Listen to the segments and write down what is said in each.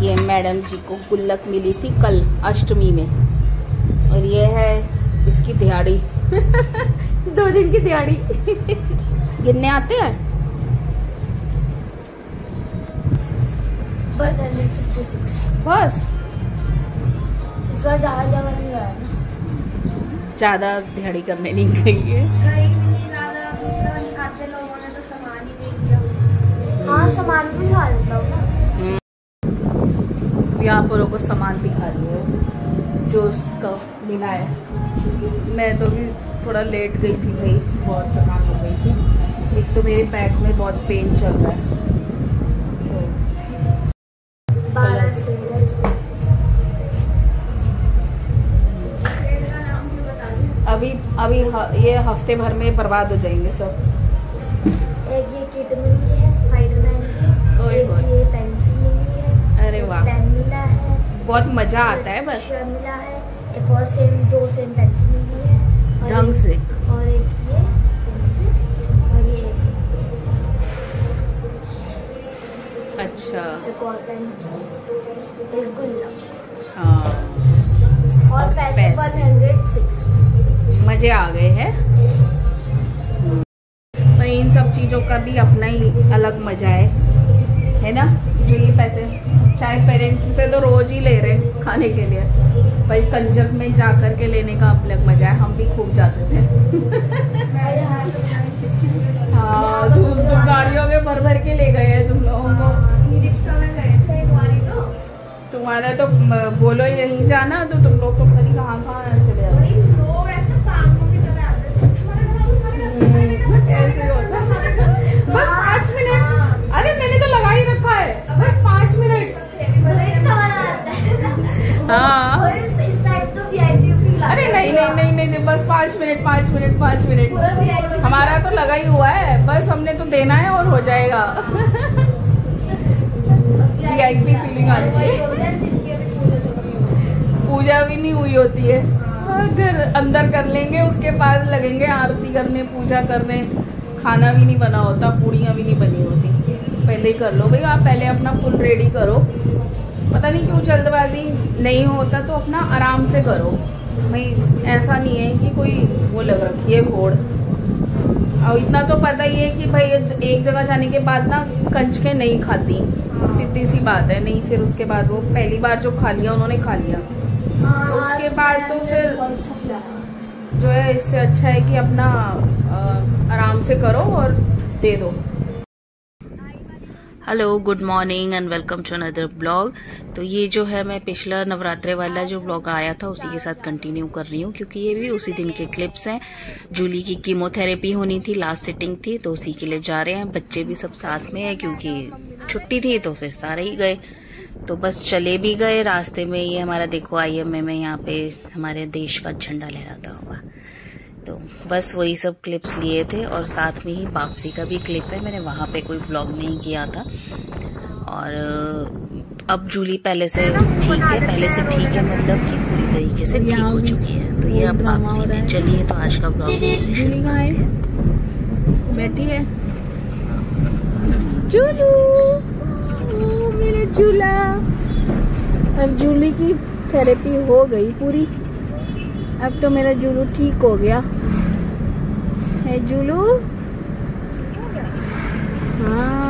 ये मैडम जी को गुल्लक मिली थी कल अष्टमी में। और ये है इसकी दिहाड़ी। दो दिन की दिहाड़ी। गिनने आते हैं? बस इस बार ज़्यादा जगह नहीं आया ज़्यादा दिहाड़ी करने नहीं गई है। कहीं भी नहीं ज़्यादा। दूसरा निकालते लोगों ने तो सामान ही हाँ सामान भी खा लेता हूँ यहाँ पर को सामान दिखा रही है जो उसका मिला है। मैं तो भी थोड़ा लेट गई थी भाई बहुत थकान हो गई थी। एक तो मेरे बैक में बहुत पेन चल रहा है। अभी अभी ह- ये हफ़्ते भर में बर्बाद हो जाएँगे सब। एक ये किट मिली है स्पाइडरमैन की। एक ये है। बहुत मज़ा आता है बस। शेयर मिला है एक और सेम दो सेम पेंसिल है। ढंग से। और एक ये और ये। अच्छा। एक और पेंसिल एक गुल्ला हाँ। और पैसे। वन हंड्रेड सिक्स मज़े आ गए हैं। पर इन सब चीज़ों का भी अपना ही अलग मज़ा है। है ना? ये पैसे। चाहे पेरेंट्स से तो रोज ही ले रहे खाने के लिए। भाई, कंजक में जा कर के लेने का अलग मज़ा है। हम भी खूब जाते थे। हाँ जो गाड़ियों में भर भर के ले गए हैं तुम लोगों को। तुम्हारा तो बोलो यहीं जाना तो तुम लोग तो पता कहाँ कहाँ लगा ही हुआ है। बस हमने तो देना है और हो जाएगा। फीलिंग आती है। पूजा भी नहीं हुई होती है। फिर अंदर कर लेंगे, उसके बाद लगेंगे आरती करने, पूजा करने। खाना भी नहीं बना होता, पूड़ियाँ भी नहीं बनी होती। पहले ही कर लो। भाई आप पहले अपना फुल रेडी करो। पता नहीं क्यों जल्दबाजी नहीं होता तो अपना आराम से करो। भाई ऐसा नहीं है कि कोई वो लग रखी है होड़ और इतना तो पता ही है कि भाई एक जगह जाने के बाद ना कंचके नहीं खाती। सीधी सी बात है नहीं फिर उसके बाद वो पहली बार जो खा लिया उन्होंने खा लिया। उसके बाद तो फिर जो है इससे अच्छा है कि अपना आराम से करो और दे दो। Hello good morning and welcome to another blog तो ये जो है मैं पिछला नवरात्रे वाला जो ब्लॉग आया था, उसी के साथ कंटिन्यू कर रही हूँ, क्योंकि ये भी उसी दिन के क्लिप्स हैं। जूली की कीमोथेरेपी होनी थी लास्ट सिटिंग थी तो उसी के लिए जा रहे हैं। बच्चे भी सब साथ में हैं, क्योंकि छुट्टी थी तो फिर सारे ही गए। तो बस चले भी गए, रास्ते में ये हमारा देखो आई एम में यहाँ पे हमारे देश का झंडा लहराता हुआ। तो बस वही सब क्लिप्स लिए थे और साथ में ही वापसी का भी क्लिप है। मैंने वहाँ पे कोई ब्लॉग नहीं किया था। और अब जूली पहले से ठीक है, पहले से ठीक है मतलब कि पूरी तरीके से ठीक हो चुकी है। तो ये अब वापसी में चलिए तो आज का ब्लॉग हैं। बैठी है। जूलू मेरे जूला। अब जूली की थेरेपी हो गई पूरी। अब तो मेरा जुलू ठीक हो गया। है जुलू? हाँ।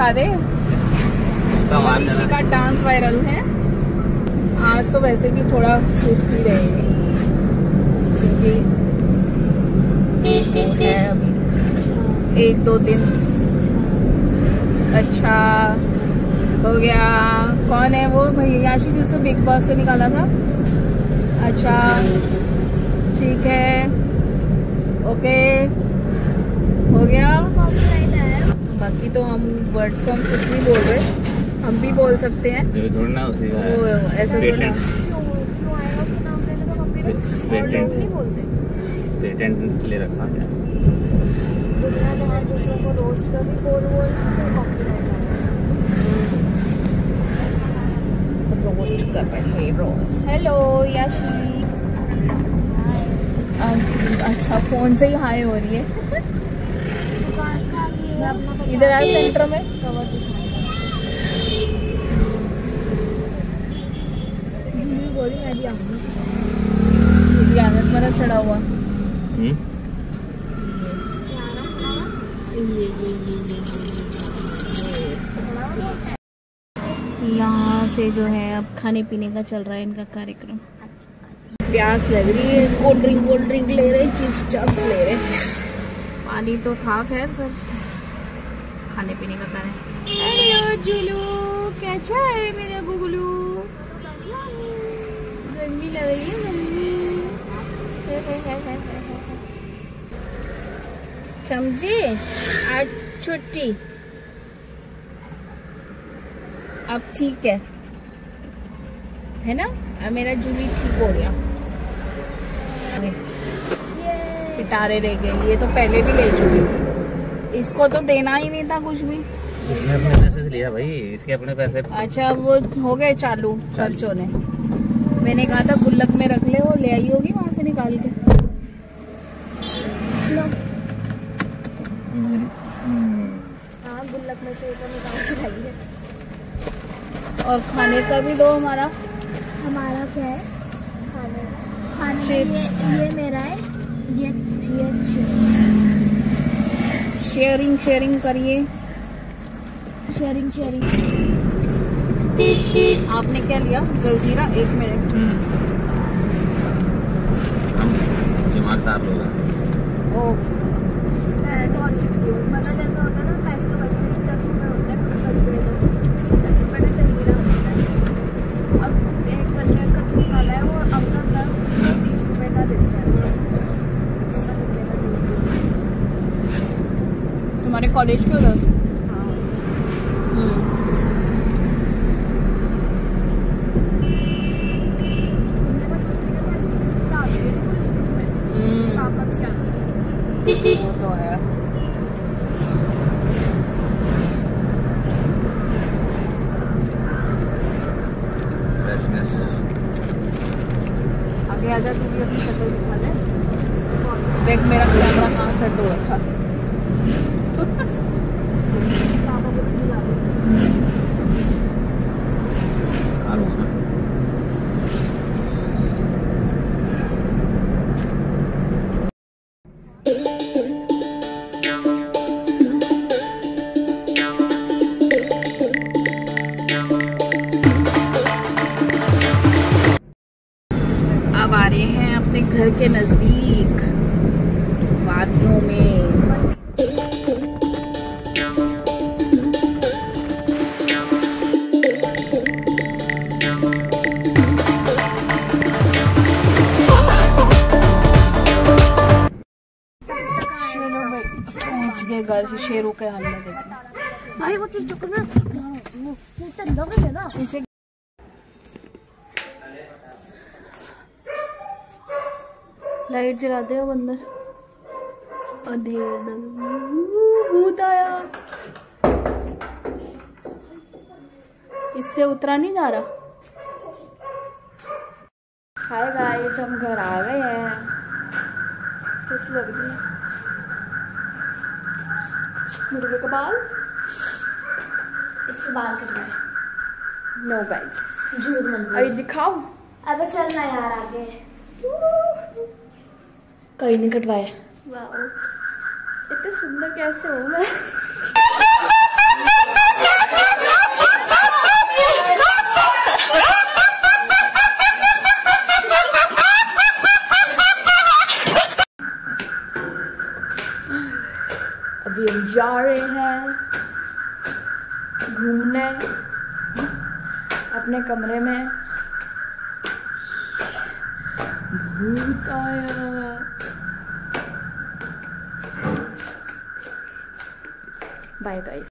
दिखा दे। अविशी का डांस वायरल है। आज तो वैसे भी थोड़ा सुस्ती रहेगी क्योंकि है अभी। एक दो दिन। अच्छा हो गया। कौन है वो? भैयाशी जिसको बिग बॉस से निकाला था। अच्छा ठीक है। ओके हो गया। बाकी तो हम वर्ड्स हम कुछ भी बोल रहे हम भी बोल सकते हैं। जो ढूंढना उसी का वो ऐसे तो ना। पेटेंट पेटेंट ले रखा क्या? रोस्ट कर रहे हैं हेलो याशी अच्छा फ़ोन से ही हाई हो रही है। इधर आ सेंटर में। मेरा सड़ा हुआ। हम्म? यहाँ से जो है अब खाने पीने का चल रहा है इनका कार्यक्रम। प्यास लग रही है कोल्ड ड्रिंक कोल्ड ड्रिंक ले रहे चिप्स चप्स ले रहे पानी तो था खैर पर खाने पीने का हेलो जुलू कैसा है मेरा गुगलू? गर्मी लग रही है गर्मी आज छुट्टी। अब ठीक है। है ना? अब मेरा जूली ठीक हो गया। पिटारे ले गए ये तो पहले भी ले चुकी थी इसको तो देना ही नहीं था कुछ भी। इसने अपने पैसे से लिया भाई इसके अपने पैसे। अच्छा वो हो गए चालू खर्चों ने। मैंने कहा था गुल्लक में रख ले वो ले आई होगी वहाँ से निकाल के। गुल्लक में से निकाल के खाइए और खाने का भी दो हमारा। हमारा क्या है? खाने। खाने. ये ये मेरा है। ये ये शेयरिंग शेयरिंग करिए। शेयरिंग शेयरिंग आपने क्या लिया? जलजीरा एक मिनट हम्म। हम दिमागदार लोग हैं ओ मैं तो और लिखती हूँ मतलब जैसा होता है ना पैसे तो बचते हैं दस रुपये होते हैं बच गए तो तो दस रुपये का जलजीरा होता है और एक कटलेट का जूस वाला है वो अब तक दस तीस रुपये का देता है दस रुपये का जूस तुम्हारे कॉलेज के उधर हाँ हम्म इनके पास जूस पीने में ऐसे कितना आती है पूरे शरीर में हम्म, ताकत से आती है। वो तो है। आगे आजा तू भी अपनी शक्ल दिखा दे। देख मेरा नज़दीक वादियों में। शेरों में पहुँच गए घर से शेरों के हल्ले देखे भाई वो चीज़ तो चीज़ तो लग है ना। इसे लाइट जलाते हो बंदर अंधेर भूत आया। इससे उतरा नहीं जा रहा। हाय गाइस हम घर आ गए हैं। कैसी लग रही है? मुर्गे का बाल? इसके बाल कट गए नो गाइस झूठ मत। अभी दिखाओ। अब चलना यार आगे। कहीं नहीं कटवाए। इतने सुंदर कैसे हूँ मैं? अभी हम जा रहे हैं घूमने अपने कमरे में। भूत आया। Bye guys